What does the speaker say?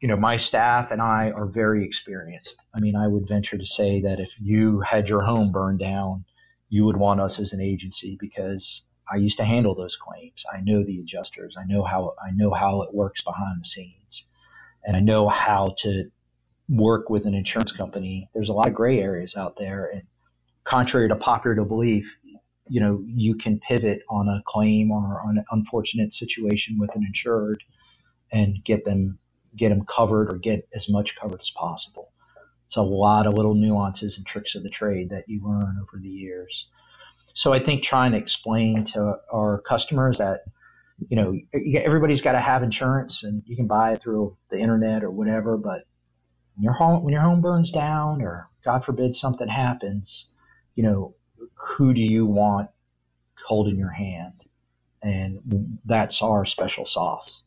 you know, my staff and I are very experienced. I mean, I would venture to say that if you had your home burned down, you would want us as an agency because I used to handle those claims. I know the adjusters. I know how I know how it works behind the scenes, and I know how to work with an insurance company. There's a lot of gray areas out there, and contrary to popular belief, you know, you can pivot on a claim or on an unfortunate situation with an insured and get them get them covered or get as much covered as possible. It's a lot of little nuances and tricks of the trade that you learn over the years. So I think trying to explain to our customers that you know everybody's got to have insurance and you can buy it through the internet or whatever, but when your home when your home burns down or God forbid something happens, you know who do you want holding your hand, and that's our special sauce.